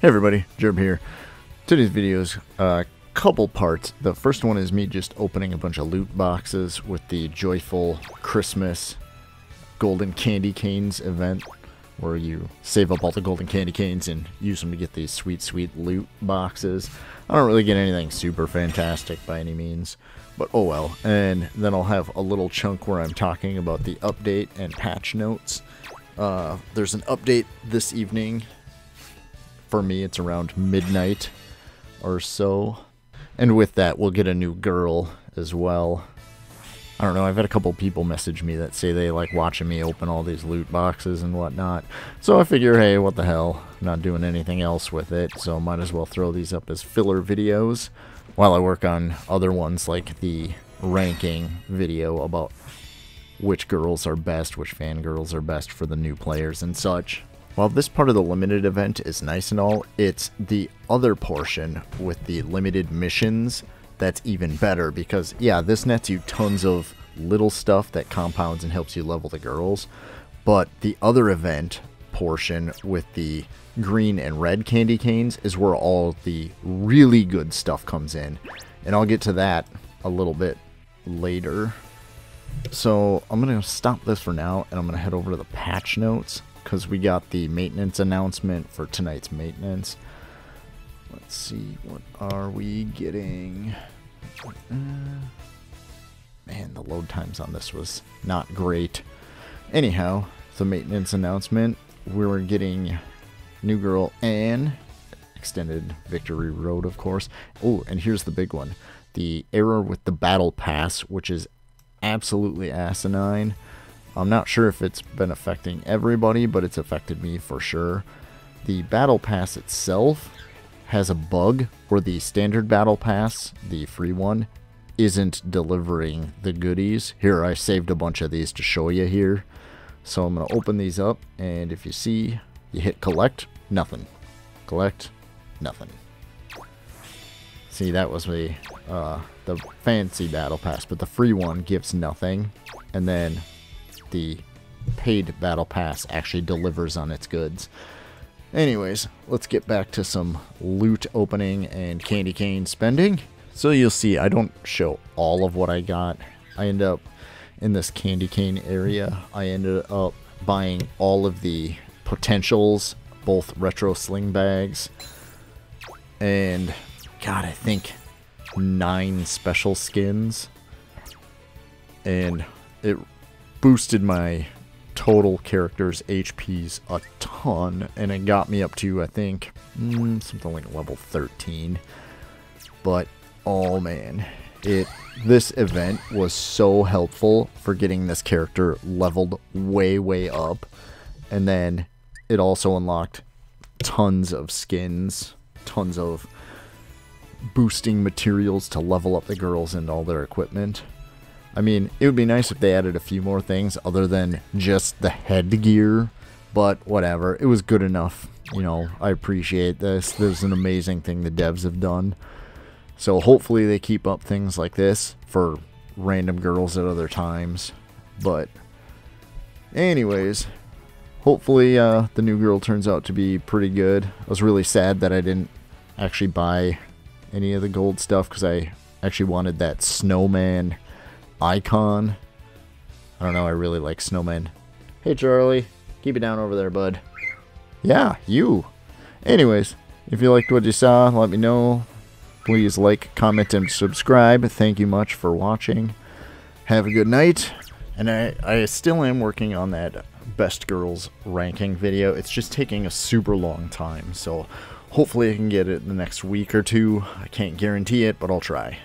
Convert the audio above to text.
Hey everybody, Jerb here. Today's video is a couple parts. The first one is me just opening a bunch of loot boxes with the joyful Christmas golden candy canes event where you save up all the golden candy canes and use them to get these sweet sweet loot boxes. I don't really get anything super fantastic by any means, but oh well. And then I'll have a little chunk where I'm talking about the update and patch notes. Uh, there's an update this evening for me, it's around midnight or so. And with that, we'll get a new girl as well. I don't know, I've had a couple people message me that say they like watching me open all these loot boxes and whatnot. So I figure, hey, what the hell? I'm not doing anything else with it, so might as well throw these up as filler videos while I work on other ones like the ranking video about which girls are best, which fangirls are best for the new players and such. While this part of the limited event is nice and all, it's the other portion with the limited missions that's even better because, yeah, this nets you tons of little stuff that compounds and helps you level the girls, but the other event portion with the green and red candy canes is where all the really good stuff comes in, and I'll get to that a little bit later. So I'm going to stop this for now, and I'm going to head over to the patch notes because we got the maintenance announcement for tonight's maintenance. Let's see, what are we getting? Man, the load times on this was not great. Anyhow, the maintenance announcement, we are getting New Girl Anne, extended Victory Road, of course. Oh, and here's the big one. The error with the Battle Pass, which is absolutely asinine. I'm not sure if it's been affecting everybody, but it's affected me for sure. The Battle Pass itself has a bug where the standard Battle Pass, the free one, isn't delivering the goodies. Here, I saved a bunch of these to show you here. So I'm going to open these up, and if you see, you hit collect, nothing. Collect, nothing. See, that was the, uh, the fancy Battle Pass, but the free one gives nothing. And then the paid battle pass actually delivers on its goods. Anyways, let's get back to some loot opening and candy cane spending. So you'll see I don't show all of what I got. I end up in this candy cane area. I ended up buying all of the potentials, both retro sling bags and god, I think nine special skins. And it boosted my total character's HPs a ton, and it got me up to, I think, mm, something like level 13. But, oh man, it this event was so helpful for getting this character leveled way, way up. And then it also unlocked tons of skins, tons of boosting materials to level up the girls and all their equipment. I mean, it would be nice if they added a few more things other than just the headgear, but whatever. It was good enough. You know, I appreciate this. This is an amazing thing the devs have done. So hopefully they keep up things like this for random girls at other times. But anyways, hopefully uh, the new girl turns out to be pretty good. I was really sad that I didn't actually buy any of the gold stuff because I actually wanted that snowman icon. I don't know, I really like snowmen. Hey Charlie, keep it down over there, bud. Yeah, you. Anyways, if you liked what you saw, let me know. Please like, comment, and subscribe. Thank you much for watching. Have a good night. And I, I still am working on that best girls ranking video. It's just taking a super long time, so hopefully I can get it in the next week or two. I can't guarantee it, but I'll try.